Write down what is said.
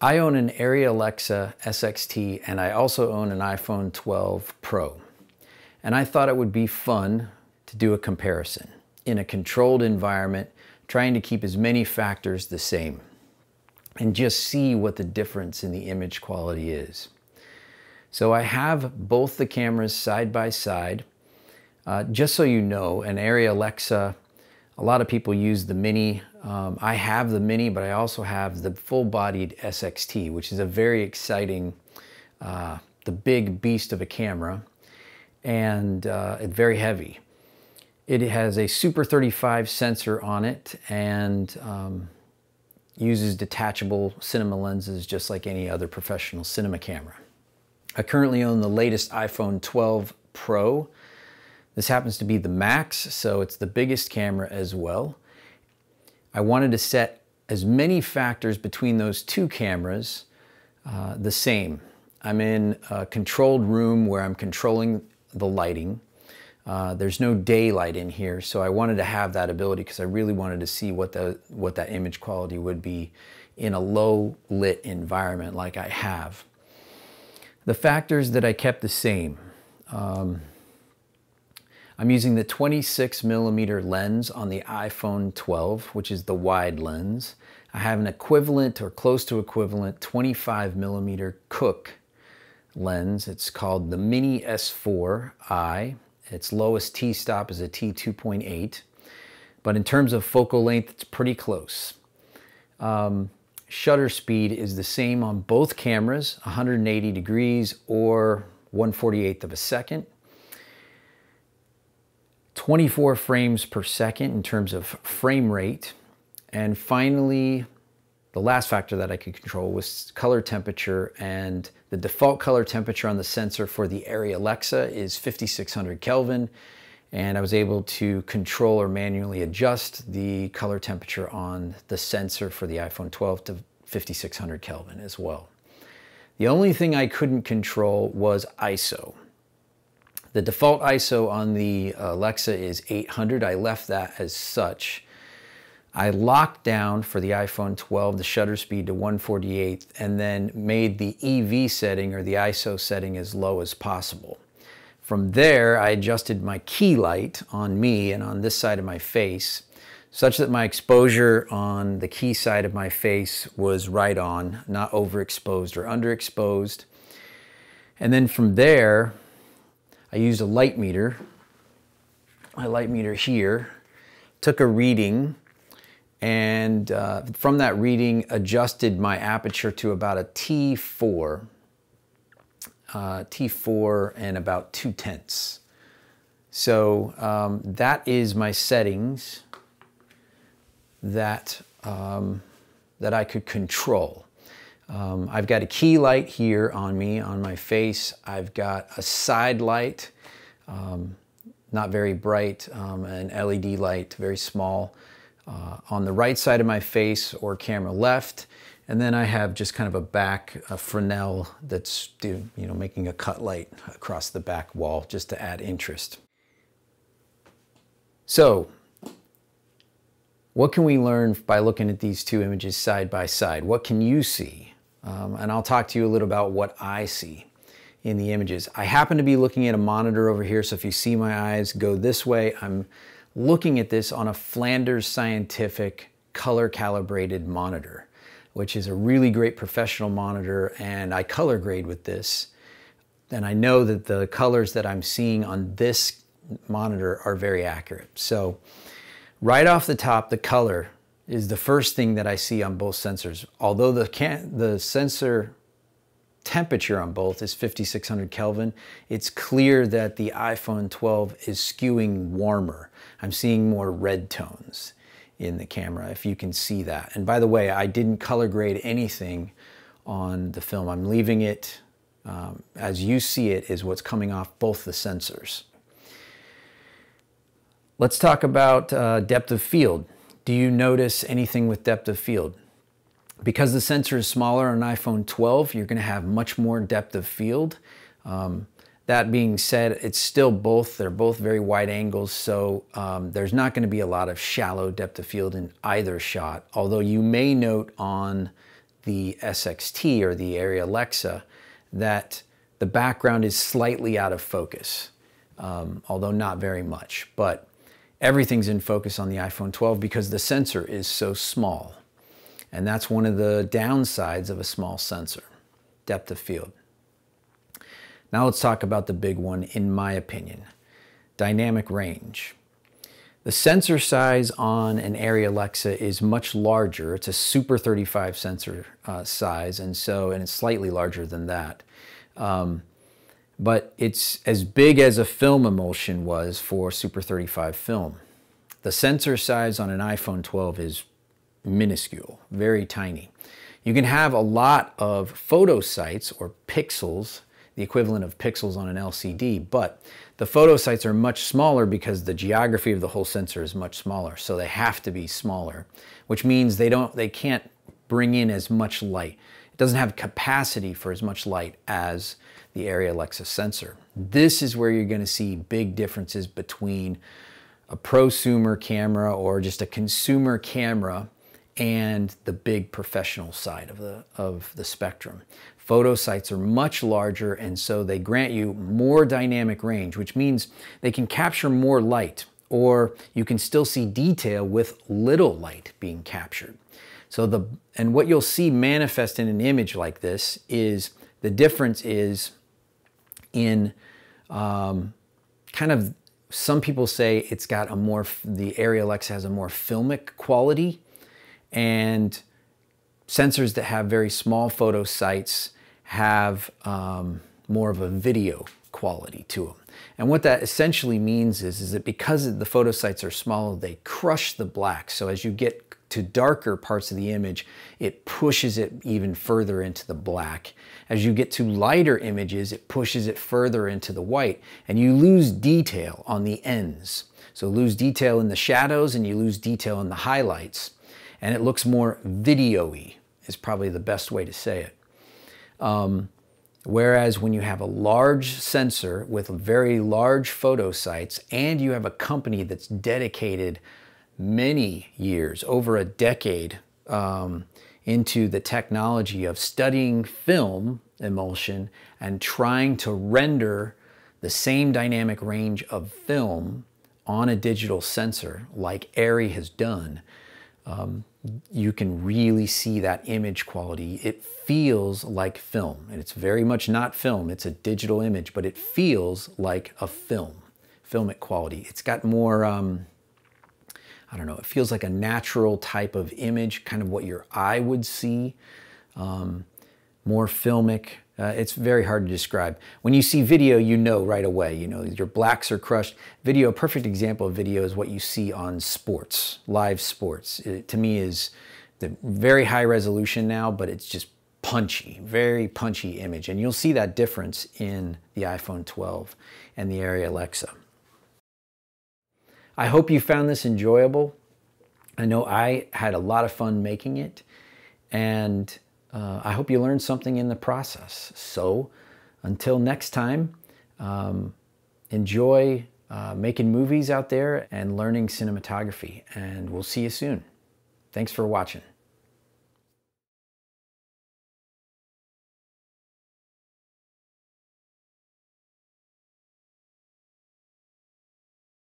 I own an Arri Alexa SXT and I also own an iPhone 12 Pro. And I thought it would be fun to do a comparison in a controlled environment, trying to keep as many factors the same and just see what the difference in the image quality is. So I have both the cameras side by side. Uh, just so you know, an Arri Alexa, a lot of people use the Mini um, I have the Mini, but I also have the full-bodied SXT, which is a very exciting, uh, the big beast of a camera, and uh, very heavy. It has a Super 35 sensor on it and um, uses detachable cinema lenses just like any other professional cinema camera. I currently own the latest iPhone 12 Pro. This happens to be the Max, so it's the biggest camera as well. I wanted to set as many factors between those two cameras uh, the same. I'm in a controlled room where I'm controlling the lighting. Uh, there's no daylight in here, so I wanted to have that ability because I really wanted to see what, the, what that image quality would be in a low lit environment like I have. The factors that I kept the same. Um, I'm using the 26 millimeter lens on the iPhone 12, which is the wide lens. I have an equivalent or close to equivalent 25 millimeter Cooke lens. It's called the Mini S4i. Its lowest t-stop is a t2.8, but in terms of focal length, it's pretty close. Um, shutter speed is the same on both cameras, 180 degrees or 148th of a second. 24 frames per second in terms of frame rate. And finally, the last factor that I could control was color temperature and the default color temperature on the sensor for the Arri Alexa is 5600 Kelvin and I was able to control or manually adjust the color temperature on the sensor for the iPhone 12 to 5600 Kelvin as well. The only thing I couldn't control was ISO. The default ISO on the uh, Alexa is 800. I left that as such. I locked down for the iPhone 12 the shutter speed to 148 and then made the EV setting or the ISO setting as low as possible. From there, I adjusted my key light on me and on this side of my face such that my exposure on the key side of my face was right on, not overexposed or underexposed. And then from there, I used a light meter, my light meter here, took a reading, and uh, from that reading adjusted my aperture to about a T4, uh, T4 and about 2 tenths. So um, that is my settings that, um, that I could control. Um, I've got a key light here on me, on my face. I've got a side light, um, not very bright, um, an LED light, very small, uh, on the right side of my face or camera left. And then I have just kind of a back a Fresnel that's you know making a cut light across the back wall just to add interest. So what can we learn by looking at these two images side by side? What can you see? Um, and I'll talk to you a little about what I see in the images. I happen to be looking at a monitor over here, so if you see my eyes go this way, I'm looking at this on a Flanders Scientific color calibrated monitor, which is a really great professional monitor, and I color grade with this. And I know that the colors that I'm seeing on this monitor are very accurate. So right off the top, the color is the first thing that I see on both sensors. Although the, can the sensor temperature on both is 5600 Kelvin, it's clear that the iPhone 12 is skewing warmer. I'm seeing more red tones in the camera, if you can see that. And by the way, I didn't color grade anything on the film. I'm leaving it um, as you see it is what's coming off both the sensors. Let's talk about uh, depth of field. Do you notice anything with depth of field? Because the sensor is smaller on iPhone 12, you're going to have much more depth of field. Um, that being said, it's still both, they're both very wide angles, so um, there's not going to be a lot of shallow depth of field in either shot, although you may note on the SXT or the Arri Alexa that the background is slightly out of focus, um, although not very much. But everything's in focus on the iPhone 12 because the sensor is so small. And that's one of the downsides of a small sensor, depth of field. Now let's talk about the big one, in my opinion, dynamic range. The sensor size on an Arri Alexa is much larger. It's a Super 35 sensor uh, size, and so and it's slightly larger than that. Um, but it's as big as a film emulsion was for Super 35 film. The sensor size on an iPhone 12 is minuscule, very tiny. You can have a lot of photo sites or pixels, the equivalent of pixels on an LCD, but the photo sites are much smaller because the geography of the whole sensor is much smaller, so they have to be smaller, which means they don't they can't bring in as much light. Doesn't have capacity for as much light as the Arri Alexa sensor. This is where you're going to see big differences between a prosumer camera or just a consumer camera and the big professional side of the, of the spectrum. Photo sites are much larger and so they grant you more dynamic range, which means they can capture more light or you can still see detail with little light being captured. So the, and what you'll see manifest in an image like this is the difference is in um, kind of, some people say it's got a more, the Arri Alexa has a more filmic quality and sensors that have very small photo sites have um, more of a video quality to them. And what that essentially means is, is that because the photo sites are smaller, they crush the black. So as you get to darker parts of the image, it pushes it even further into the black. As you get to lighter images, it pushes it further into the white, and you lose detail on the ends. So lose detail in the shadows and you lose detail in the highlights. And it looks more video-y is probably the best way to say it. Um, whereas when you have a large sensor with very large photo sites and you have a company that's dedicated many years, over a decade, um, into the technology of studying film emulsion and trying to render the same dynamic range of film on a digital sensor like Arri has done, um, you can really see that image quality. It feels like film, and it's very much not film. It's a digital image, but it feels like a film, filmic quality. It's got more, um, I don't know, it feels like a natural type of image, kind of what your eye would see, um, more filmic, uh, it's very hard to describe. When you see video, you know right away. You know your blacks are crushed. Video, a perfect example of video is what you see on sports, live sports. It, to me, is the very high resolution now, but it's just punchy, very punchy image, and you'll see that difference in the iPhone 12 and the Arri Alexa. I hope you found this enjoyable. I know I had a lot of fun making it, and uh, I hope you learned something in the process. So until next time, um, enjoy uh, making movies out there and learning cinematography. And we'll see you soon. Thanks for watching.